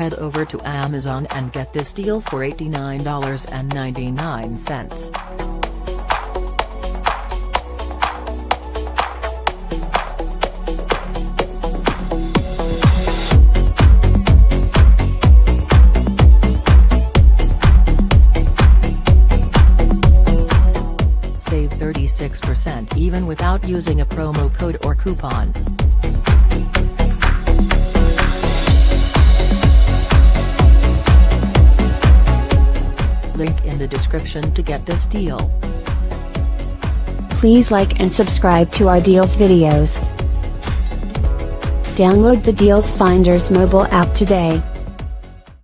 Head over to Amazon and get this deal for $89.99. Save 36% even without using a promo code or coupon. Link in the description to get this deal. Please like and subscribe to our Deals videos. Download the Deals Finders mobile app today.